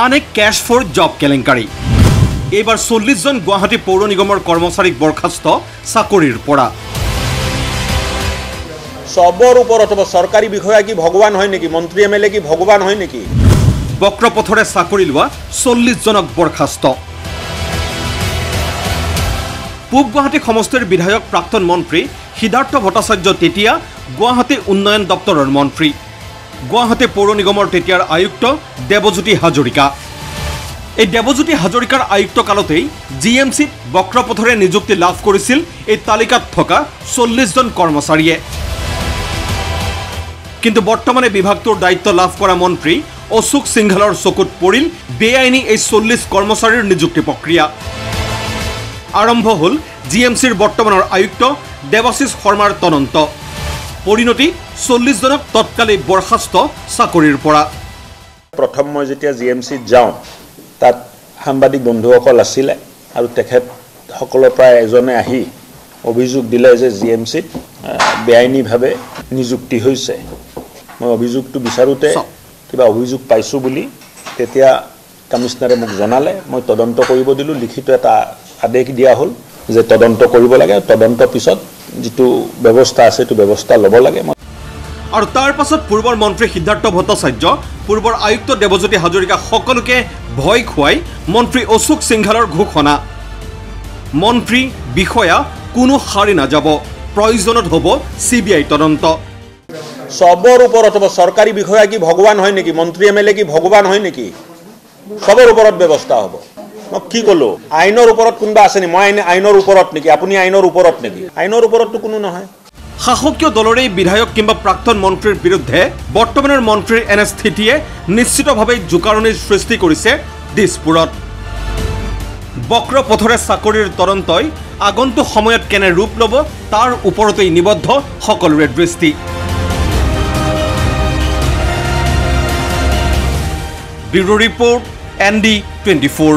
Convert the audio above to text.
আন এক cash for job কেলেংকাৰী। এইবাৰ চল্লিছজন গুৱাহাটী পৌৰ নিগমৰ কৰ্মচাৰীক বৰ্খাস্ত চাকৰিৰ পৰা। চবৰ ওপৰত হ'ব চৰকাৰী বিষয়া কি ভগৱান হয় নেকি? মন্ত্ৰী এম এল এ কি ভগৱান হয় নেকি? বক্ৰপথৰে চাকৰি লোৱা চল্লিছজনক বৰ্খাস্ত। পূব গুৱাহাটী সমষ্টিৰ বিধায়ক প্ৰাক্তন মন্ত্ৰী সিদ্ধাৰ্থ ভট্টাচাৰ্য তেতিয়া গুৱাহাটী উন্নয়ন দপ্তৰৰ মন্ত্ৰী। গুৱাহাটী পৌৰ নিগমৰ তেতিয়াৰ আয়ুক্ত দেৱজ্যোতি হাজৰিকা। এই দেৱজ্যোতি হাজৰিকাৰ আয়ুক্ত কালতেই জি এম চিত বক্ৰপথৰে নিযুক্তি লাভ কৰিছিল এই তালিকাত থকা চল্লিছজন কৰ্মচাৰীয়ে। কিন্তু বৰ্তমানে বিভাগটোৰ দায়িত্ব লাভ কৰা মন্ত্ৰী অশোক সিংঘালৰ চকুত পৰিল বেআইনী এই চল্লিছ কৰ্মচাৰীৰ নিযুক্তি প্ৰক্ৰিয়া। আৰম্ভ হ'ল জি এম চিৰ বৰ্তমানৰ আয়ুক্ত দেৱাশিষ শৰ্মাৰ তদন্ত। পৰিণতি চল্লিছজনক তৎকালী বৰ্খাস্ত চাকৰিৰ পৰা। প্ৰথম মই যেতিয়া জি এম চিত যাওঁ তাত সাংবাদিক বন্ধুসকল আছিলে আৰু তেখেতসকলৰ পৰা এজনে আহি অভিযোগ দিলে যে জি এম চিত বেআইনীভাৱে নিযুক্তি হৈছে। মই অভিযোগটো বিচাৰোঁতে কিবা অভিযোগ পাইছোঁ বুলি তেতিয়া কমিশ্যনাৰে মোক জনালে। মই তদন্ত কৰিব দিলোঁ। লিখিত এটা আদেশ দিয়া হ'ল যে তদন্ত কৰিব লাগে। তদন্ত পিছত যিটো ব্যৱস্থা আছে সেইটো ব্যৱস্থা ল'ব লাগে মই। আৰু তাৰ পাছত পূৰ্বৰ মন্ত্ৰী সিদ্ধাৰ্থ ভট্টাচাৰ্য পূৰ্বৰ আয়ুক্ত দেৱজ্যোতি হাজৰিকা সকলোকে ভয় খুৱাই মন্ত্ৰী অশোক সিংঘালৰ ঘোষণা। মন্ত্ৰী বিষয়া কোনো সাৰি নাযাব প্ৰয়োজনত হ'ব চি বি আই তদন্ত। চবৰ ওপৰত হ'ব চৰকাৰী বিষয়া কি ভগৱান হয় নেকি? মন্ত্ৰী এম এল এ কি ভগৱান হয় নেকি? চবৰ ওপৰত ব্যৱস্থা হ'ব। মই কি ক'লো? আইনৰ ওপৰত কোনোবা আছে নেকি মই আইন আইনৰ ওপৰত নেকি? আপুনি আইনৰ ওপৰত নেকি? আইনৰ ওপৰততো কোনো নহয়। শাসকীয় দলৰেই বিধায়ক কিংবা প্ৰাক্তন মন্ত্ৰীৰ বিৰুদ্ধে বৰ্তমানৰ মন্ত্ৰীৰ এনে স্থিতিয়ে নিশ্চিতভাৱে জোকাৰণিৰ সৃষ্টি কৰিছে দিছপুৰত। বক্ৰপথৰে চাকৰিৰ তদন্তই আগন্তুক সময়ত কেনে ৰূপ ল'ব তাৰ ওপৰতেই নিবদ্ধ সকলোৰে দৃষ্টি। Bureau report N D twenty four.